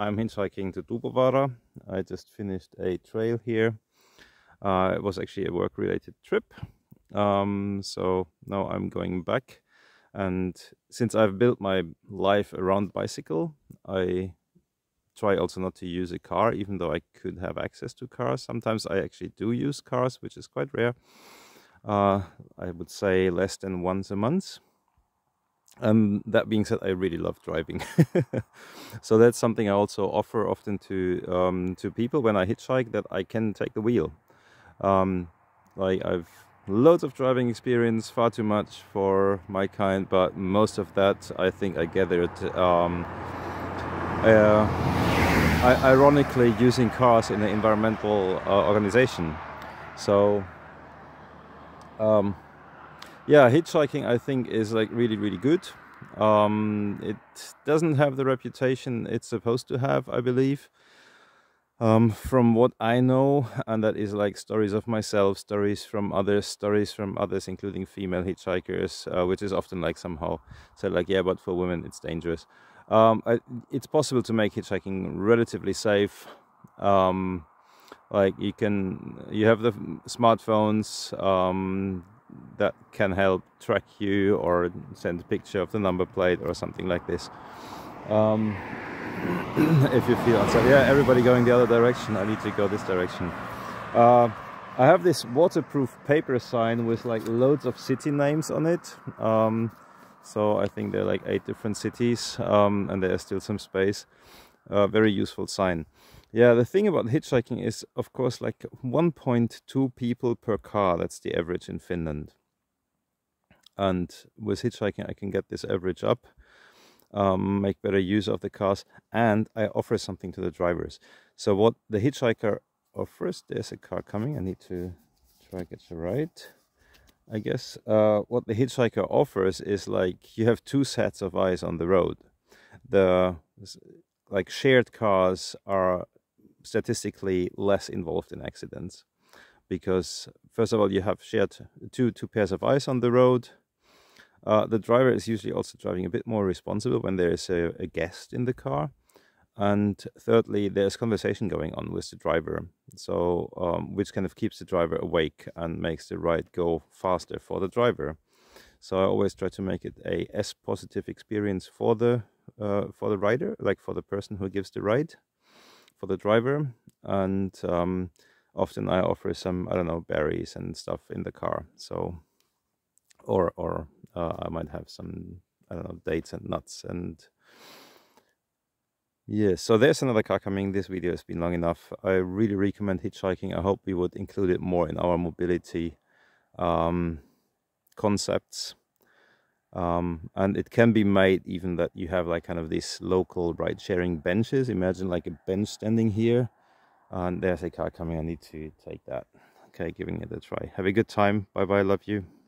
I'm hitchhiking to Tuupovaara. I just finished a trail here. Uh, it was actually a work-related trip. Um, so now I'm going back. And since I've built my life around bicycle, I try also not to use a car, even though I could have access to cars. Sometimes I actually do use cars, which is quite rare. Uh, I would say less than once a month. Um, that being said, I really love driving. so that's something I also offer often to um, to people when I hitchhike that I can take the wheel. Um, like I've loads of driving experience, far too much for my kind, but most of that I think I gathered um, uh, ironically using cars in an environmental uh, organization. So um, yeah hitchhiking i think is like really really good. Um, it doesn't have the reputation it's supposed to have i believe. Um, from what i know and that is like stories of myself stories from others stories from others including female hitchhikers uh, which is often like somehow said like yeah but for women it's dangerous. Um, I, it's possible to make hitchhiking relatively safe. Um, like you can you have the smartphones um, that can help track you or send a picture of the number plate or something like this. Um, if you feel unsafe. Yeah, everybody going the other direction. I need to go this direction. Uh, I have this waterproof paper sign with like loads of city names on it. Um, so I think there are like eight different cities um, and there's still some space. Uh, very useful sign. Yeah, the thing about hitchhiking is, of course, like 1.2 people per car. That's the average in Finland. And with hitchhiking, I can get this average up, um, make better use of the cars, and I offer something to the drivers. So what the hitchhiker offers, there's a car coming. I need to try to get you right. I guess uh, what the hitchhiker offers is like you have two sets of eyes on the road. The like shared cars are statistically less involved in accidents because first of all you have shared two two pairs of eyes on the road uh, the driver is usually also driving a bit more responsible when there is a, a, guest in the car. And thirdly there's conversation going on with the driver. So um, which kind of keeps the driver awake and makes the ride go faster for the driver. So i always try to make it a as positive experience for the uh, for the rider like for the person who gives the ride for the driver. And um, often I offer some I don't know berries and stuff in the car. So or or uh, I might have some I don't know dates and nuts and yeah so there's another car coming. This video has been long enough. I really recommend hitchhiking. I hope we would include it more in our mobility um, concepts. Um, and it can be made even that you have like kind of these local ride sharing benches. Imagine like a bench standing here and there's a car coming. I need to take that. Okay giving it a try. Have a good time. Bye bye love you